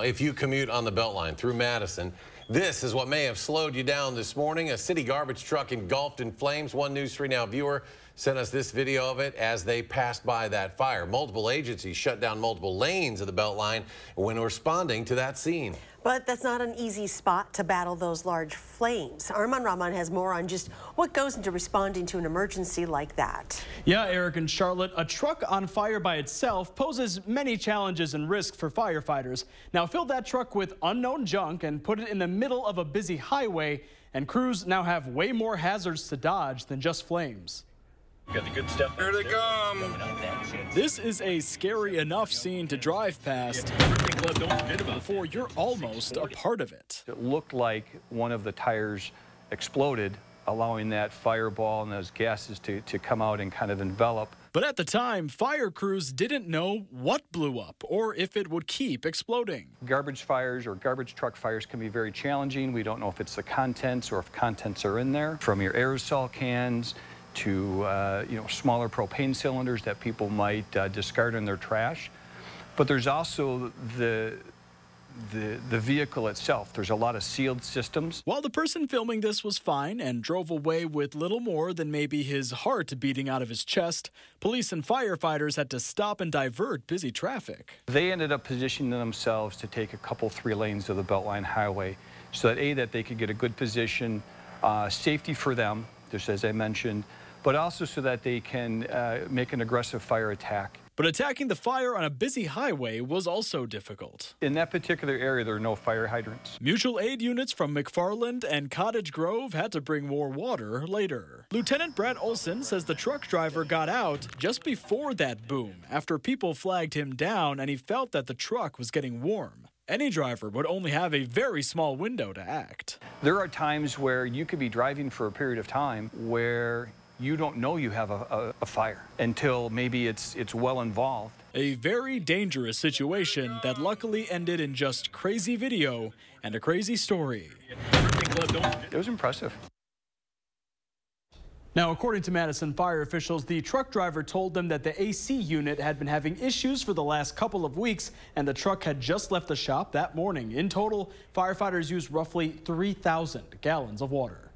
Now, if you commute on the Beltline through Madison, this is what may have slowed you down this morning. A city garbage truck engulfed in flames. One News 3 Now viewer sent us this video of it as they passed by that fire. Multiple agencies shut down multiple lanes of the Beltline when responding to that scene. But that's not an easy spot to battle those large flames. Arman Rahman has more on just what goes into responding to an emergency like that. Yeah, Eric and Charlotte, a truck on fire by itself poses many challenges and risks for firefighters. Now fill that truck with unknown junk and put it in the middle of a busy highway, and crews now have way more hazards to dodge than just flames. Got the good stuff. Here they come. This is a scary enough scene to drive past before you're almost a part of it. It looked like one of the tires exploded, allowing that fireball and those gases to, to come out and kind of envelop. But at the time, fire crews didn't know what blew up or if it would keep exploding. Garbage fires or garbage truck fires can be very challenging. We don't know if it's the contents or if contents are in there. From your aerosol cans to uh, you know smaller propane cylinders that people might uh, discard in their trash. But there's also the the, the vehicle itself. There's a lot of sealed systems. While the person filming this was fine and drove away with little more than maybe his heart beating out of his chest, police and firefighters had to stop and divert busy traffic. They ended up positioning themselves to take a couple, three lanes of the Beltline Highway so that A, that they could get a good position, uh, safety for them, just as I mentioned, but also so that they can uh, make an aggressive fire attack. But attacking the fire on a busy highway was also difficult. In that particular area, there are no fire hydrants. Mutual aid units from McFarland and Cottage Grove had to bring more water later. Lieutenant Brad Olson says the truck driver got out just before that boom, after people flagged him down and he felt that the truck was getting warm. Any driver would only have a very small window to act. There are times where you could be driving for a period of time where you don't know you have a, a, a, fire until maybe it's it's well involved. A very dangerous situation that luckily ended in just crazy video and a crazy story. It was impressive. Now, according to Madison fire officials, the truck driver told them that the AC unit had been having issues for the last couple of weeks, and the truck had just left the shop that morning. In total, firefighters used roughly 3,000 gallons of water.